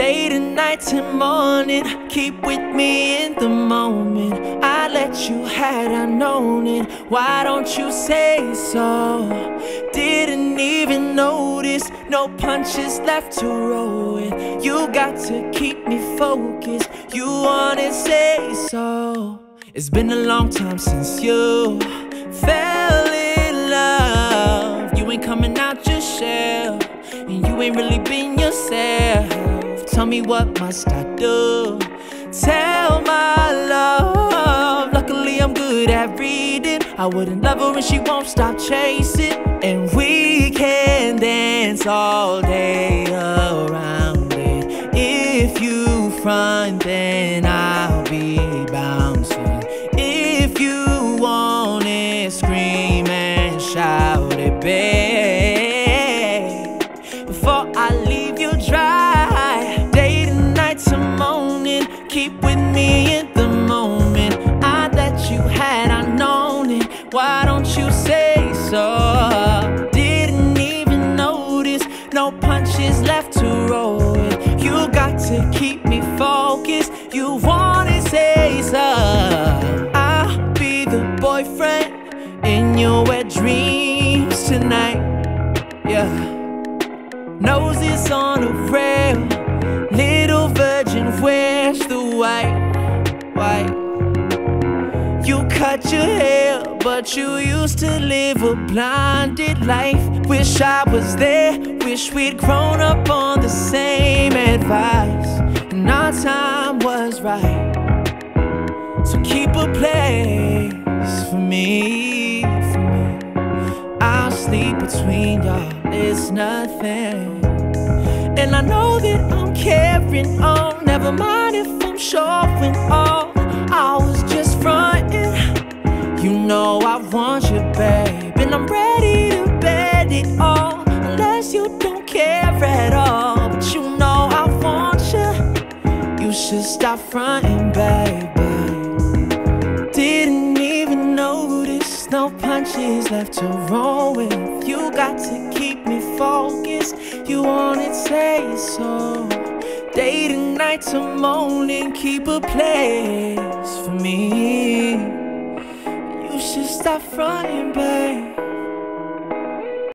Day to night to morning, keep with me in the moment. I let you had I known it. Why don't you say so? Didn't even notice, no punches left to roll with. You got to keep me focused. You wanna say so? It's been a long time since you fell in love. You ain't coming out your shell, and you ain't really been yourself. Tell me what must I do? Tell my love. Luckily, I'm good at reading. I wouldn't love her and she won't stop chasing. And we can dance all day around it. If you front, then with. You got to keep me focused. You wanna say so? I'll be the boyfriend in your wet dreams cut your hair, but you used to live a blinded life. Wish I was there, wish we'd grown up on the same advice. And our time was right. So keep a place for me, for me. I'll sleep between y'all, it's nothing. And I know that I'm carrying on, oh, never mind if showing all I should stop fronting, baby Didn't even notice No punches left to roll with You got to keep me focused You to say so Day to night to morning, keep a place for me. You should stop fronting, babe.